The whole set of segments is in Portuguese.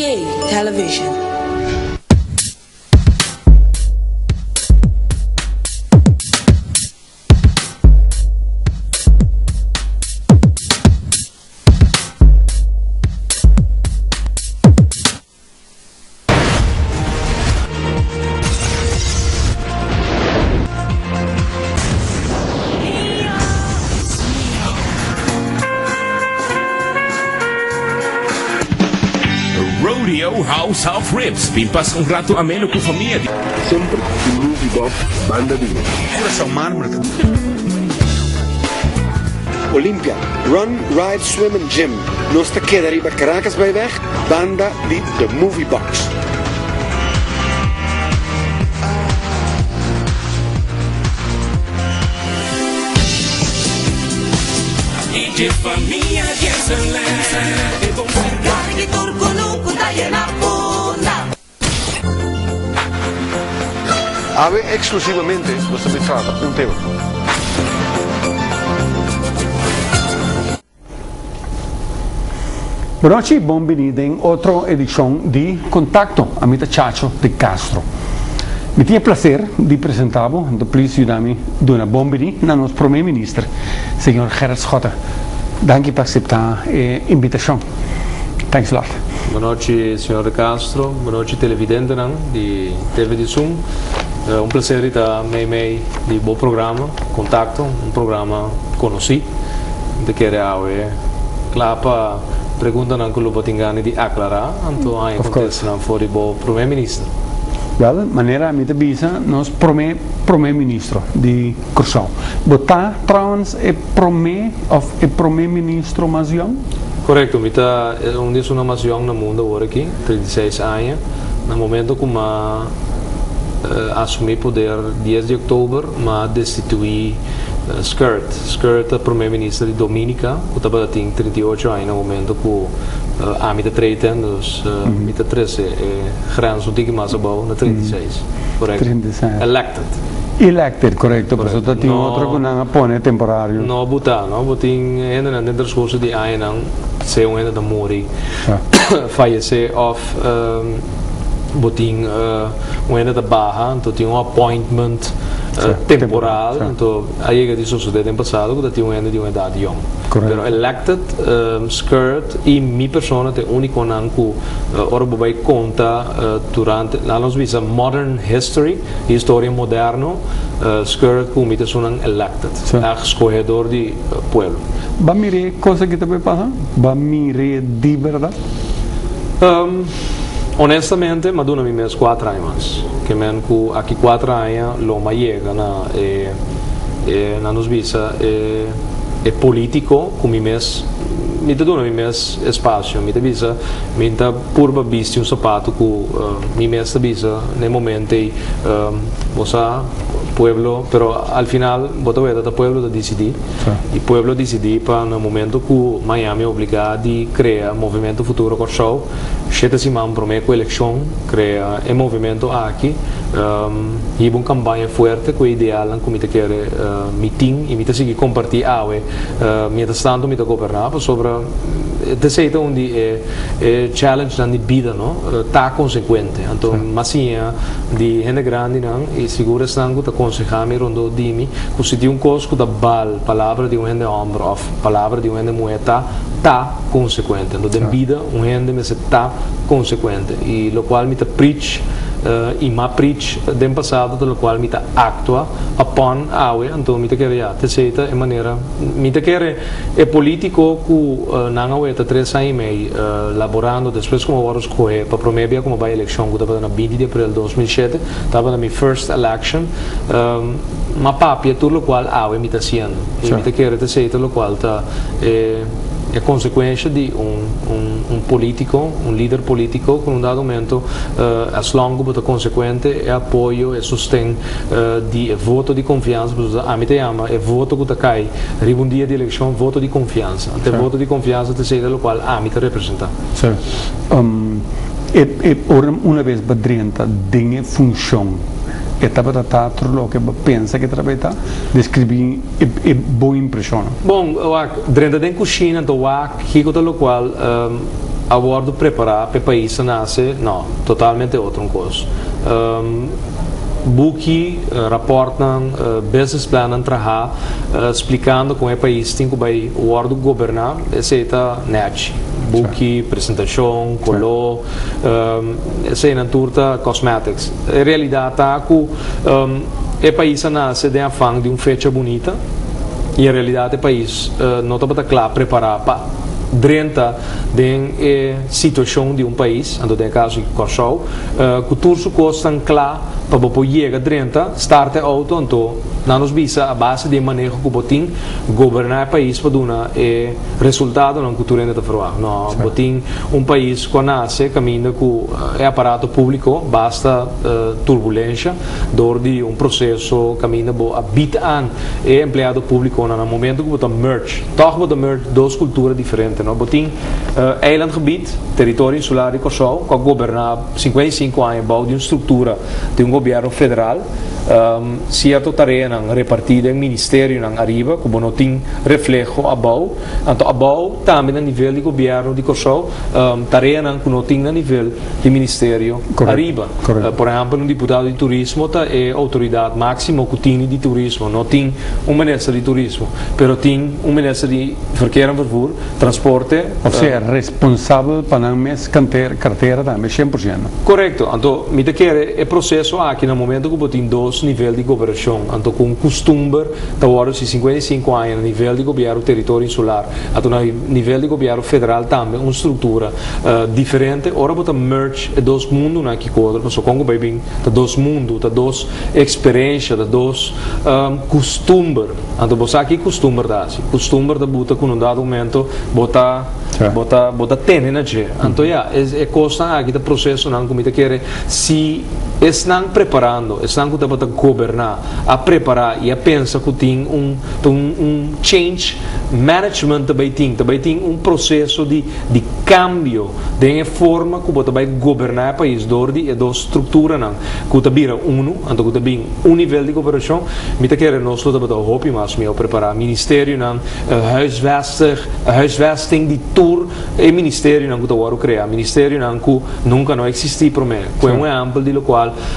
PA Television. o House of Rips. Pimpas um rato ameno com família. Sempre o Groove e Bop Banda de Coração Mármore. Olympia. Run, Ride, Swim and Gym. Nos tequila arriba Caracas bij weg. Banda di de Movie Box. E de família, de mij De je zijn de Ik kom AVE exclusivamente você me trata um tema. Buonasera, benvenuti in otra edición de Contacto a mi tachacho de Castro. Me tiene placer de presentar de Please Tsunami de una bienvenida a nuestro primer ministro, señor Gerard Schotter. Dank je voor de eh, invitatie. Thanks a lot. Buenas signor De Castro. Buenas noches, televidente di TV di Zoom. È eh, un piacere da Mei Mei di buon programma, contatto, un programma conosciuto, di che reale. Clapa pregunta anche lo Botingani di Aclara, anto hai contestato fuori buon primo Ministro. Wel, maniera amita bisa nos prome primo ministro di Curso. Botà trans e è of primo ministro mas? Correto, mita um dia uma mais jong no mundo agora aqui, 36 anos. No momento que uh, assumi poder 10 de outubro, mas destituí uh, Skirt. Skirt é primeiro-ministro de Dominica, que estava tem 38 anos no momento que uh, a mita 30, dus uh, Mhm. mita 13 é grans mais above na 36. Correto. 36. Elected. Elected, correcto, correcto. por eso no, tribunal apone temporário. No buta, no butin enda na dentro school die ein ang se un enda da mori. Ah. Fallece of um, butin uh, un enda da baha, tot un appointment. Certo. então aí que disse sucedeu no passado que tinha um ainda de uma idade young. Correto. Pero elected um, skirt e mi persona te único nanku uh, ora vai conta uh, durante la nos visa modern history, história moderno, uh, skirt como te sonan elected, é escorredor de uh, pueblo. Va mire cosa que te puede pasar? Va mire de verdade? Um, honestamente, ma duna mi mes 4 anos, que men ku aqui 4 anos lo ma llega na e e na nos visa e e politico com mi mes mi te dona mi mes spazio, mi te visa mi ta purba visti un sapato ku uh, mi mes te visa nei momenti um, vosa Pueblo, pero al final voto veda da Pueblo da decidir. Sí. E Pueblo decidir para no momento que Miami é obrigado a criar movimento futuro com show, chega se man promete com eleição, cria um movimento aqui, um, e una campanha forte com o ideal que mita quer uh, meeting e mita seguir compartilhar, ah, uh, mita tanto mita governar sobre eh, te di onde é, é challenge di vida, não? Eh, tá consequente. Então, sí. massinha de gente grande, não? E segura sangue tá consequente consejami rondo dimi così di un cosco da bal palavra di un gente ombro of palavra di un gente mueta ta consequente anto den vida un gente me se ta consequente e lo qual mi te preach Eh, ima preach del passato, della quale mi actua upon awe, anto mi chiede te seta in maniera mi che è politico cu eh, non awe ta tre sai mei eh, lavorando después come varos coe pa promebia come vai election cu da na bidi di april 2007 tava na mi first election ehm, ma papia tu lo qual awe mi ta sian mi cioè. che te seta lo qual ta eh, è conseguenza di un, un, un politico, un leader politico con un dato momento eh, as long as conseguente e appoggio e sostegno eh, di e voto di confianza, a me te ama e voto che cai, arriva un dia di elezione, voto di confianza, te Sì. voto di confianza te sei dello quale a me te rappresenta. Sim. Um, e, e ora una vez badrienta dinge função e tava da teatro lo che pensa che trabalha descrevi e, boa impressão. Bom, eu ac- dentro da cozinha, do ac, que dello qual um, abordo preparar para o país nasce, não, totalmente outro coisa. Um, buki uh, raportam uh, business plan uh, explicando como é o país tem que vai o ordem governar esse é net buki apresentação color um, esse é na turta cosmetics. Em realidade tá que um, o país nasce de afã de uma fecha bonita e em realidade o país não está claro preparar para drenta den eh, situação de um país, ando de caso de Kosovo, uh, que tudo custa claro para poder chegar drenta, starte auto, então não nos visa a base de manejo que botin governar o país para dar eh, resultado na cultura de falar. Não, botin um país que nasce caminho com é aparato público, basta uh, turbulência, dor de um processo caminho bo habita an é empregado público no momento que botam merge, toch botam merge duas culturas diferentes, não botin uh, eilandgebied, território insular de Kosovo, que governar 55 anos, de uma estrutura de um governo federal, um, certo tarefa repartida em ministério arriba, como não tem reflexo abau, então abau também a nível de governo de Kosovo, um, tarefa que não tem a nível de ministério Correto. arriba. Correto. Uh, por exemplo, um deputado de turismo tá, é autoridade máxima que tem de turismo, não tem um ministro de turismo, pero tem um ministro de verkeer en vervoer, transporte, Ou seja, responsável para não mes carteira, carteira também, 100%. Correto, então, me te quer é processo aqui no momento que tem dois níveis de governação, então com costume, da hora de 55 anos, no nível de governo território insular, então nível de governo federal também, uma estrutura uh, diferente, ora bota merge dois mundos na que quadra, porque Congo vai bem, da dois mundos, da dois experiências, da dois um, costume, então você aqui costume da, costume da bota com um dado momento, bota yeah. bota bota tene na che mm -hmm. es e costa agita processo nan comita kere si estão preparando estão que bota governar a preparar e a pensar que tem um um, um change management também tem também tem um processo de de cambio de forma que bota vai governar o país e da estrutura não que te vira uno então que te bem um nível de governação me te quer nós tudo bota hope mas me preparar ministério não huisvesting huisvesting die tour e ministério não que eu criar ministério não que nunca não existiu para mim que é um exemplo de lo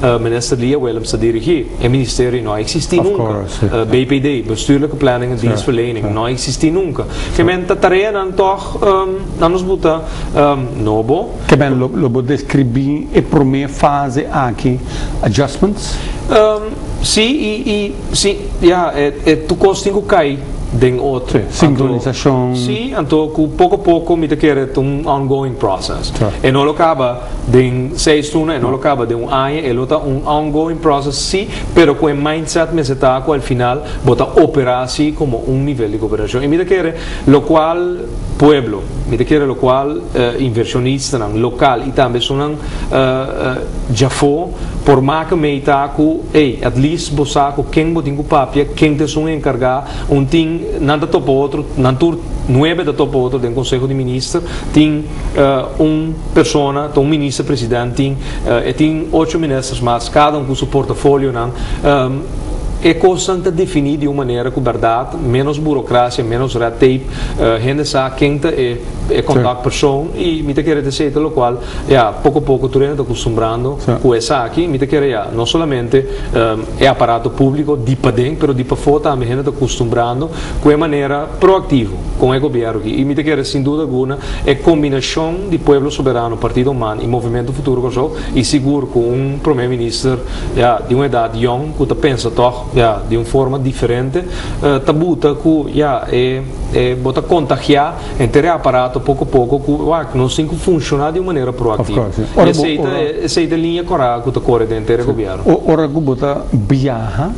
Eh, minister ministerie wel op de. Het ministerie nou existeert nunca. Eh, BPD, bestuurlijke planning en dienstverlening, nou existeert nunca. vind dat tataria dan toch, ehm, dan ons het ehm, nobo. Que ben lo bo descrever e prome fase aki. adjustments? Ehm, sim, e sim, ja, het toekomstige kijken. ding autre synchronisation sí anto ku poco a poco mi te kere un ongoing process. Sure. e no lo acaba ding sei stuna e no lo acaba de un ai e lo ta un ongoing process sí pero ku mindset me se ta al final bota opera sí como un nivel de cooperación e mi te kere lo cual pueblo, me te quer lo qual uh, inversionista não, local e também são uh, uh, já foi por mais que me está com, ei, at least com quem botinho papia, quem te são encargar, um tem nada topo outro, não tur nueve da topo outro do Conselho de Ministros, tem uh, um persona, um ministro presidente, tem, uh, e tem oito ministros mais, cada um com seu portfólio, não, um, é constante definir de uma maneira com verdade, menos burocracia, menos red tape, uh, gente sabe quem tá é, é contato pessoa e me te quer dizer pelo qual, ja, pouco a pouco tu está acostumbrando com essa aqui, me te quer ja, não somente um, é aparato público de para dentro, mas de para fora também gente está acostumbrando com a maneira proativa com o governo aqui. E me te quer sem dúvida alguma é combinação de povo soberano, partido humano e movimento futuro Kosovo e seguro com um primeiro-ministro ja, de uma idade young que pensa toch ja, de uma forma diferente, uh, tabuta que ja, é, é bota contagiar entre aparato pouco a pouco que que não tem que funcionar de uma maneira proativa. course, yeah. E Ora, aceita, ora- aceita a linha correta que está correndo dentro do governo. Ora que bota viaja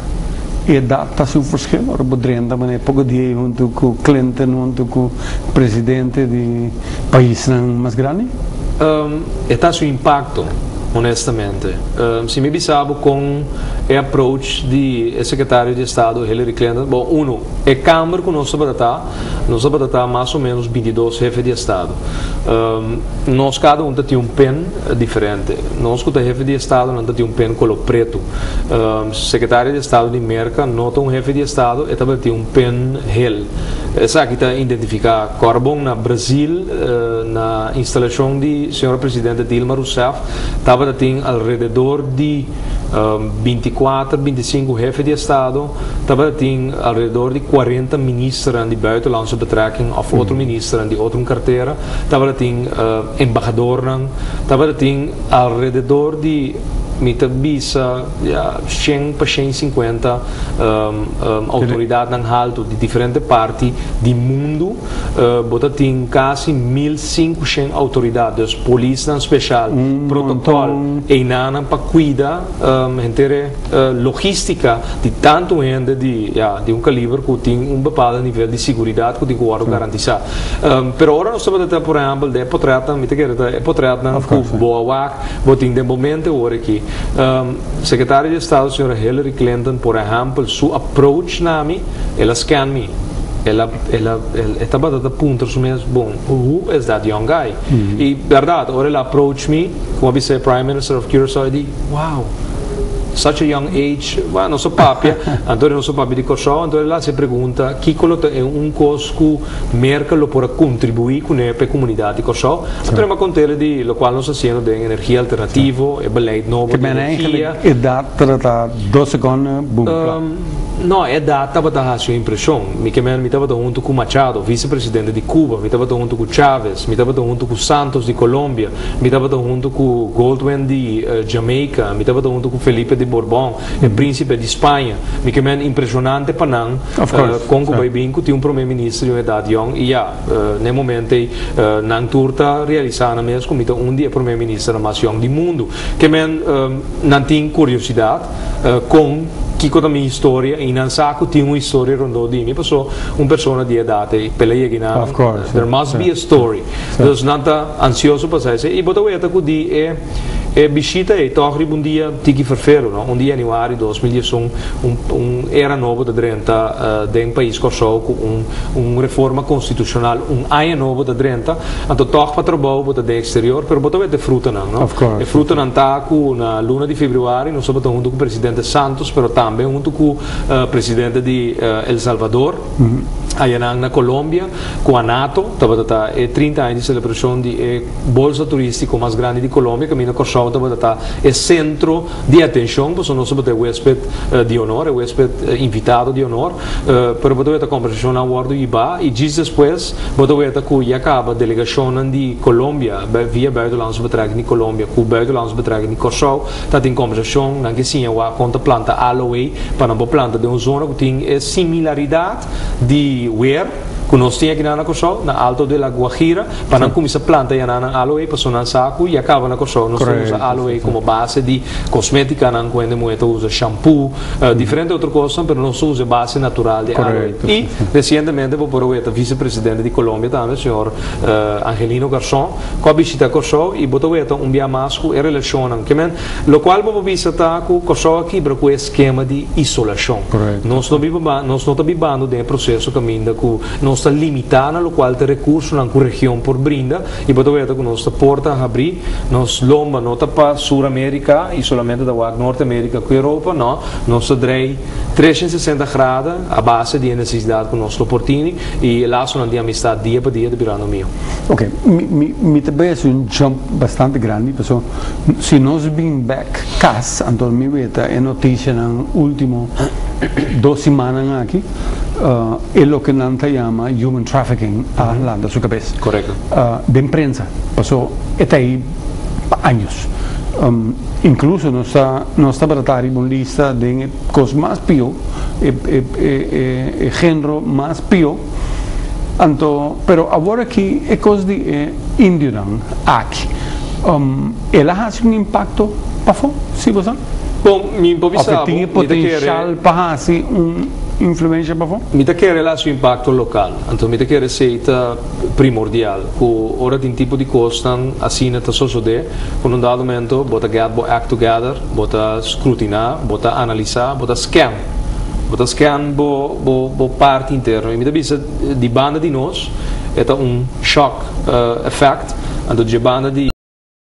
e data seu verschil, ora bodrenda, mas é pouco dia junto com o Clinton, junto com o presidente de país não mais grande. um, está su impacto, honestamente. Um, se me bisabo com o approach de secretário de Estado Hillary Clinton, bom, uno, é Câmara que nós trabalhamos, nós trabalhamos mais ou menos 22 chefes de Estado. Um, nós cada um tem um pen diferente. Nós que chefe de Estado não tem um pen color preto. Um, secretário de Estado de América não um chefe de Estado e também tem um pen hell. essa que tá identificar Corbon na Brasil eh, na instalação de senhora presidente Dilma Rousseff estava tem alrededor de um, 24, 25 chefes de Estado, estava tem alrededor de 40 ministros de buitenlandse betrekking of outro ministro de outra carteira, estava tem uh, embaixador, tem alrededor de mita bisa ja, 100 para 150 um, um, autoridades ng alto de diferentes partes do mundo uh, bota tem quase 1500 autoridades polícia em especial Um protocolo e nana para cuidar um, inteira uh, logística de tanto gente de, ja, de um calibre que tem um bepaalde nível de segurança que tem que garantizar um, pero ora nós estamos por exemplo de potrata mita que é potrata boa wak botin de momento ora aqui um, de Estado senhora Hillary Clinton por exemplo su approach nami ela scan me ela ela ela estava dando pontos mesmo bom who is that young guy e verdade ora ela approach me como vice prime minister of Curaçao e wow such a young age, well, non so papia, Antonio non so papia di Kosovo, Antonio là si pregunta chi quello è un che merca lo può contribuire con le comunità di Kosovo, Antonio ma contele di lo quale non si siano di energia alternativa e beleid nuovo Que di men energia. eigenlijk is dat dat dat dos seconden boom. Um, no, é data para dar a impressão. Me que me estava junto com Machado, vice-presidente de Cuba, me estava junto com Chávez, me estava junto com Santos de Colômbia, me estava junto com Goldwyn de eh, Jamaica, me estava junto com Felipe de Bourbon, o príncipe de Espanha. Me que me impressionante para não, Of course, com o yeah. Baibinco tinha um primeiro-ministro de idade young e já, uh, no momento uh, não turta realizando mesmo como um dia primeiro-ministro mais young do mundo, que men uh, não tem curiosidade uh, com chicodami storie in un sacco di una storia rondo di mi passo un persona di edate per lei che of course there must yeah. be a story yeah. there's not ansioso passare e poi botaweta di e é bichita e toch um dia tiki verfero no? um dia 2010 um, um, um era novo de 30 uh, de um país Kosovo com um, um reforma constitucional um ano novo de 30 então toch para trabalho botar de exterior pero botou é de fruta não no? Of course. e fruta não está com na luna de fevereiro não só botou junto com o presidente Santos pero também junto com o uh, presidente de uh, El Salvador Aí na Colômbia, com a NATO, estava tá, é 30 anos de celebração de é, bolsa turística mais grande de Colômbia, caminho Kosovo, estava tá, é centro de atenção, porque nós somos o hóspede uh, de honor, o hóspede uh, invitado de honor, uh, pero botou esta conversação na bordo de IBA, e dias depois, botou esta que acaba a delegação de Colômbia, via buitenlandse betrekking de Colômbia, com buitenlandse betrekking de Kosovo, está em conversação, na que sim, a conta planta aloe, para uma planta de uma zona que tem similaridade de where que tínhamos aqui na Kosovo, na Alto de la Guajira, para não começar a planta e na aloe, para sonar saco e acaba na Kosovo. Nós usamos aloe como base de cosmética, não quando muito usa shampoo, uh, diferente outra coisa, mas nós usamos base natural de aloe. E recentemente o vice-presidente de Colômbia também, o senhor uh, Angelino Garçon, a visita Kosovo e botou um dia mais a relação, que men, lo qual vou visitar com Kosovo aqui para o esquema de isolação. Nós não estamos vivendo de processo caminho que nós está limitando lo qual tem recurso na região por brinda e botou que nós está porta a abrir nós lomba não está para Sul América isolamento da Norte América com Europa não nós está 360 graus a base de necessidade que nós está portini e lá só não tem amistade dia para dia de virando meu Ok, mi, mi, mi também é um jump bastante grande, porque se nós vim back cas, então mi veta é notícia no último dos semanas aquí, uh, es lo que Nanta llama human trafficking a Irlanda, su cabeza. Correcto. Uh, de prensa. Pasó, está ahí años. Um, incluso nuestra, nuestra batalla lista de cosas más pío, e, e, e, género más pío, Anto, pero ahora aquí es cosa de eh, indio aquí. Um, ¿El ha hecho un impacto, Pafo? ¿Sí, vosotros? Bom improvisava tem potencial para fazer um influência para fora? Mi da chiede là su impatto locale, anto mi da chiede seita primordial, cu ora din tipo di costan asina ta soso de, con un dato momento bota get bo act together, bota scrutinar, bota analisar, bota scan. Bota scan bo bo bo parte interno. Mi da bisa di banda di nos, eta un shock uh, effect, anto di banda di